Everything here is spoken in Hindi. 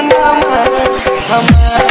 झूलेली